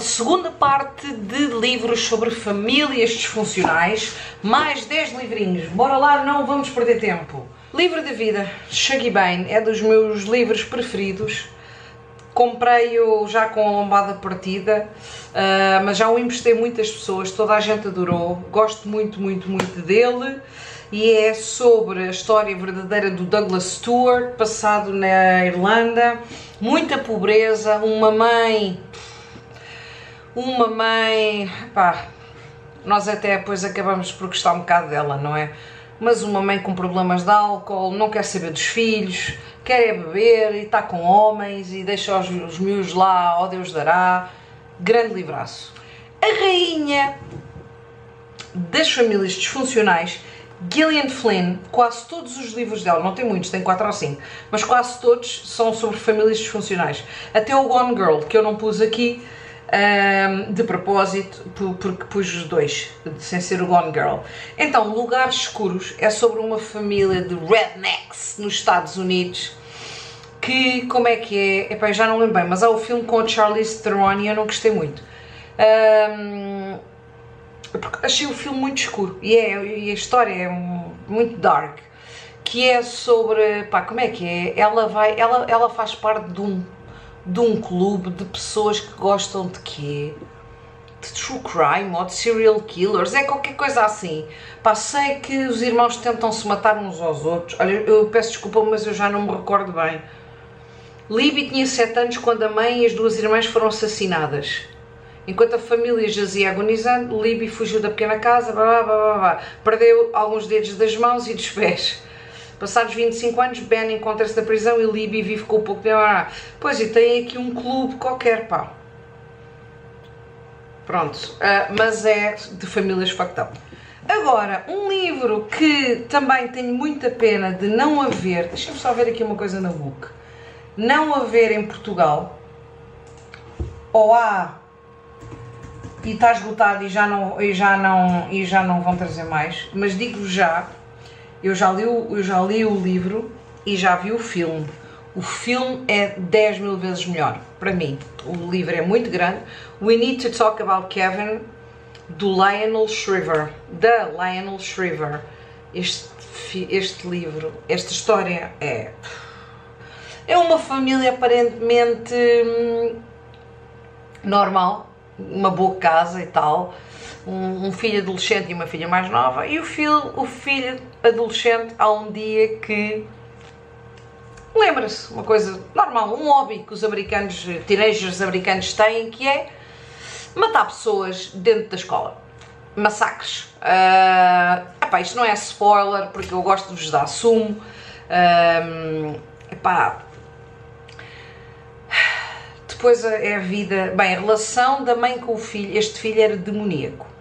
segunda parte de livros sobre famílias disfuncionais, mais 10 livrinhos. Bora lá, não vamos perder tempo. Livro da Vida, Shaggy Bane, é dos meus livros preferidos. Comprei-o já com a lombada partida, uh, mas já o emprestei muitas pessoas, toda a gente adorou. Gosto muito, muito, muito dele. E é sobre a história verdadeira do Douglas Stewart, passado na Irlanda. Muita pobreza, uma mãe uma mãe, pá, nós até depois acabamos por gostar um bocado dela, não é? Mas uma mãe com problemas de álcool, não quer saber dos filhos, quer é beber e está com homens e deixa os, os miúdos lá, ó Deus dará. Grande livraço. A rainha das famílias disfuncionais, Gillian Flynn, quase todos os livros dela, não tem muitos, tem 4 ou 5, mas quase todos são sobre famílias disfuncionais. Até o Gone Girl, que eu não pus aqui, um, de propósito, porque pus os dois, sem ser o Gone Girl. Então, Lugares Escuros é sobre uma família de rednecks nos Estados Unidos que, como é que é? Epá, já não lembro bem, mas há o filme com o Charlize Theron e eu não gostei muito. Um, porque achei o filme muito escuro e, é, e a história é muito dark que é sobre, pá, como é que é? Ela vai, ela, ela faz parte de um de um clube de pessoas que gostam de quê? De true crime ou de serial killers, é qualquer coisa assim. Pá, sei que os irmãos tentam se matar uns aos outros. Olha, eu peço desculpa, mas eu já não me recordo bem. Libby tinha 7 anos quando a mãe e as duas irmãs foram assassinadas. Enquanto a família jazia agonizando, Libby fugiu da pequena casa, blá, blá, blá, blá, perdeu alguns dedos das mãos e dos pés. Passados 25 anos, Ben encontra-se na prisão e Libby vive com o pouco de Pois, e tem aqui um clube qualquer, pá. Pronto, uh, mas é de famílias factão. Agora, um livro que também tenho muita pena de não haver, deixa-me só ver aqui uma coisa na book, não haver em Portugal, ou há e está esgotado e já não, e já não, e já não vão trazer mais, mas digo já eu já, li eu já li o livro e já vi o filme. O filme é 10 mil vezes melhor, para mim. O livro é muito grande. We Need to Talk About Kevin, do Lionel Shriver. Da Lionel Shriver. Este, este livro, esta história é. É uma família aparentemente hum, normal, uma boa casa e tal um, um, filho adolescente e uma filha mais nova, e o filho, o filho adolescente há um dia que lembra-se, uma coisa normal, um hobby que os americanos, teenagers americanos têm, que é matar pessoas dentro da escola. Massacres. Uh, epá, isto não é spoiler, porque eu gosto de vos dar sumo. Uh, epá, depois é a vida. Bem, a relação da mãe com o filho. Este filho era demoníaco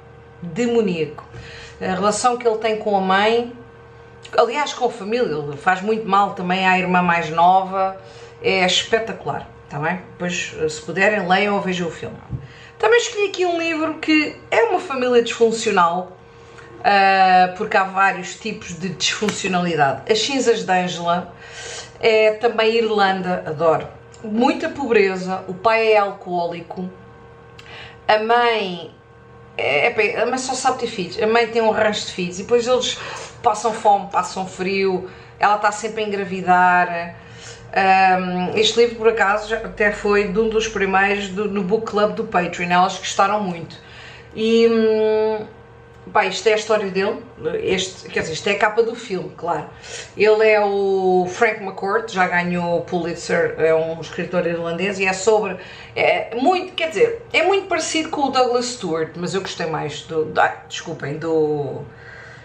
demoníaco. A relação que ele tem com a mãe, aliás, com a família, ele faz muito mal também à irmã mais nova, é espetacular, está bem? Depois, se puderem, leiam ou vejam o filme. Também escolhi aqui um livro que é uma família disfuncional, uh, porque há vários tipos de disfuncionalidade. As Cinzas de Angela é também Irlanda, adoro. Muita pobreza, o pai é alcoólico, a mãe é, é, a mãe só sabe ter filhos. A mãe tem um rancho de filhos e depois eles passam fome, passam frio, ela está sempre a engravidar. Um, este livro, por acaso, até foi de um dos primeiros do, no book club do Patreon. Elas gostaram muito. E. Hum, Pá, isto é a história dele, este, quer dizer, isto é a capa do filme, claro. Ele é o Frank McCourt, já ganhou Pulitzer, é um escritor irlandês e é sobre, é muito, quer dizer, é muito parecido com o Douglas Stewart, mas eu gostei mais do, ah, desculpem, do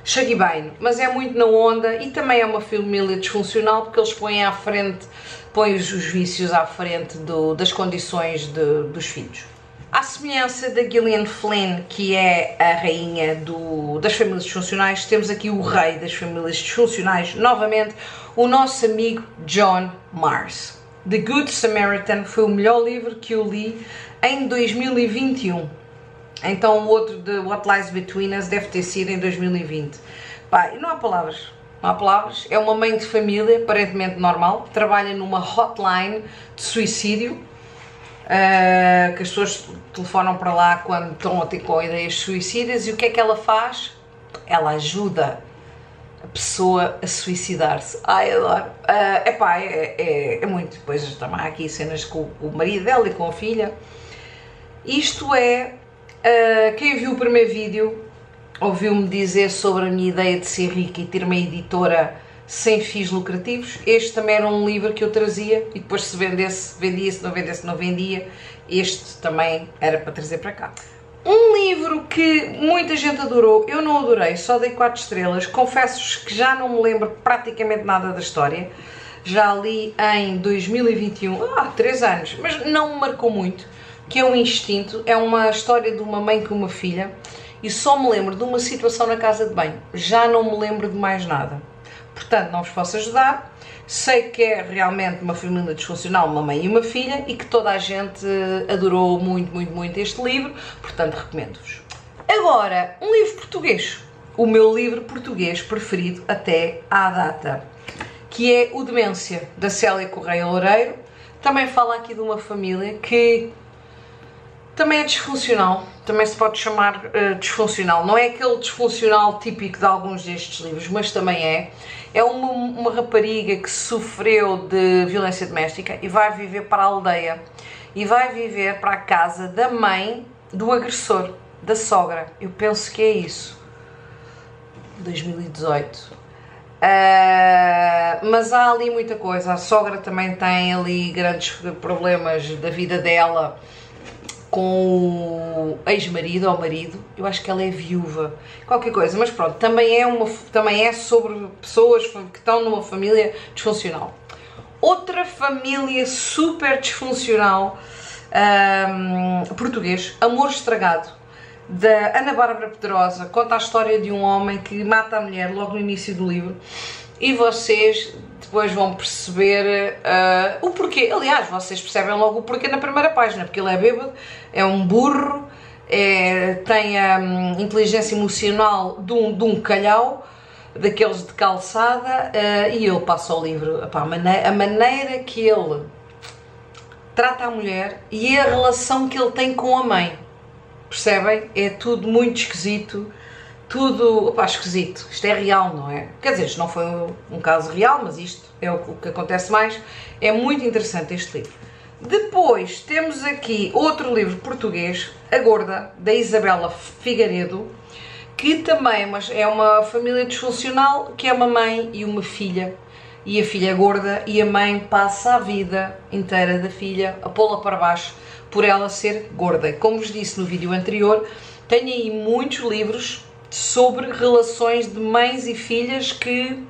Shaggy Bane, mas é muito na onda e também é uma família disfuncional porque eles põem à frente, põem os, os vícios à frente do, das condições de, dos filhos. À semelhança da Gillian Flynn, que é a rainha do, das famílias disfuncionais, temos aqui o rei das famílias disfuncionais, novamente, o nosso amigo John Mars. The Good Samaritan foi o melhor livro que eu li em 2021. Então o outro de What Lies Between Us deve ter sido em 2020. Pá, não há palavras. Não há palavras. É uma mãe de família, aparentemente normal, trabalha numa hotline de suicídio uh, que as pessoas telefonam para lá quando estão a ter com ideias suicidas e o que é que ela faz? Ela ajuda a pessoa a suicidar-se. Ai, adoro. Uh, epá, é, é, é muito. Depois também há aqui cenas com o marido dela e com a filha. Isto é, uh, quem viu o primeiro vídeo ouviu-me dizer sobre a minha ideia de ser rica e ter uma editora sem fins lucrativos. Este também era um livro que eu trazia e depois se vendesse, vendia, se não vendesse, não vendia. Este também era para trazer para cá. Um livro que muita gente adorou, eu não adorei, só dei 4 estrelas. Confesso-vos que já não me lembro praticamente nada da história. Já li em 2021, há ah, 3 anos, mas não me marcou muito. Que é um instinto, é uma história de uma mãe com uma filha e só me lembro de uma situação na casa de banho. Já não me lembro de mais nada. Portanto, não vos posso ajudar. Sei que é realmente uma família disfuncional, uma mãe e uma filha, e que toda a gente adorou muito, muito, muito este livro, portanto, recomendo-vos. Agora, um livro português. O meu livro português preferido até à data, que é O Demência, da Célia Correia Loureiro. Também fala aqui de uma família que também é disfuncional, também se pode chamar uh, disfuncional. Não é aquele disfuncional típico de alguns destes livros, mas também é. É uma, uma rapariga que sofreu de violência doméstica e vai viver para a aldeia e vai viver para a casa da mãe do agressor, da sogra. Eu penso que é isso. 2018. Uh, mas há ali muita coisa. A sogra também tem ali grandes problemas da vida dela com o ex-marido ou marido, eu acho que ela é viúva, qualquer coisa, mas pronto, também é, uma, também é sobre pessoas que estão numa família disfuncional. Outra família super disfuncional um, português, Amor Estragado, da Ana Bárbara Pedrosa, conta a história de um homem que mata a mulher logo no início do livro e vocês depois vão perceber uh, o porquê. Aliás, vocês percebem logo o porquê na primeira página, porque ele é bêbado, é um burro, é, tem a um, inteligência emocional de um, de um calhau, daqueles de calçada, uh, e ele passa o livro. a, maneira, a maneira que ele trata a mulher e a relação que ele tem com a mãe. Percebem? É tudo muito esquisito tudo, opá, esquisito, isto é real, não é? Quer dizer, isto não foi um, caso real, mas isto é o, que acontece mais. É muito interessante este livro. Depois temos aqui outro livro português, A Gorda, da Isabela Figueiredo, que também é uma família disfuncional, que é uma mãe e uma filha, e a filha é gorda, e a mãe passa a vida inteira da filha a pô-la para baixo por ela ser gorda. Como vos disse no vídeo anterior, tenho aí muitos livros sobre relações de mães e filhas que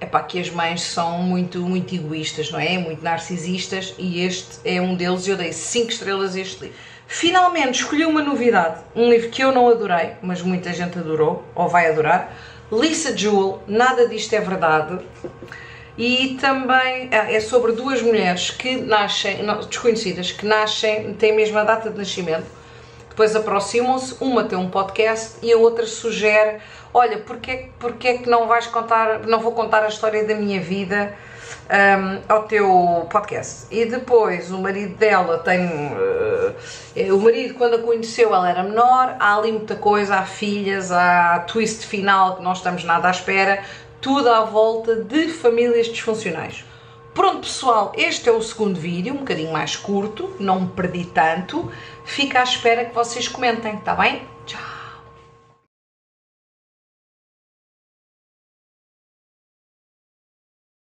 epá, que as mães são muito, muito egoístas, não é? Muito narcisistas e este é um deles. Eu dei 5 estrelas a este livro. Finalmente escolhi uma novidade, um livro que eu não adorei, mas muita gente adorou ou vai adorar. Lisa Jewell, Nada Disto é Verdade. E também é, é sobre duas mulheres que nascem, desconhecidas, que nascem, têm a mesma data de nascimento depois aproximam-se, uma tem um podcast e a outra sugere, olha, porque é que não vais contar, não vou contar a história da minha vida um, ao teu podcast. E depois o marido dela tem, uh, o marido quando a conheceu ela era menor, há ali muita coisa, há filhas, há twist final que não estamos nada à espera, tudo à volta de famílias disfuncionais. Pronto pessoal, este é o segundo vídeo, um bocadinho mais curto, não perdi tanto. Fica à espera que vocês comentem, tá bem?